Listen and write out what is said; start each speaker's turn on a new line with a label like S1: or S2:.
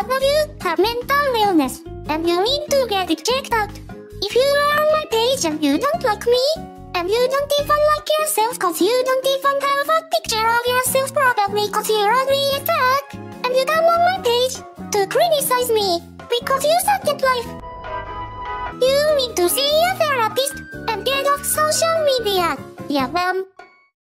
S1: one of you have mental illness, and you need to get it checked out. If you are on my page and you don't like me, and you don't even like yourself cause you don't even have a picture of yourself probably cause you're ugly as fuck, and you come on my page to criticize me because you suck at life. You need to see a therapist and get off social media. Yeah, um,